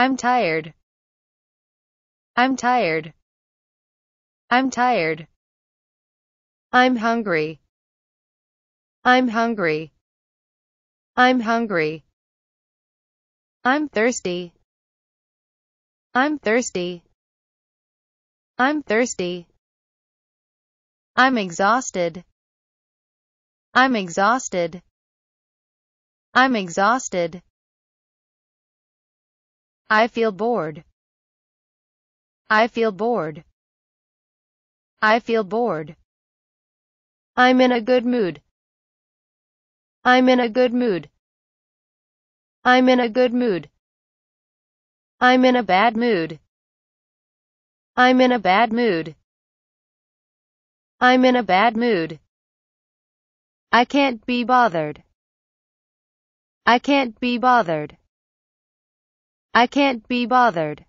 I'm tired. I'm tired. I'm tired. I'm hungry. I'm hungry. I'm hungry. I'm thirsty. I'm thirsty. I'm thirsty. I'm exhausted. I'm exhausted. I'm exhausted. I feel bored. I feel bored. I feel bored. I'm in a good mood. I'm in a good mood. I'm in a good mood. I'm in a bad mood. I'm in a bad mood. I'm in a bad mood. I can't be bothered. I can't be bothered. I can't be bothered.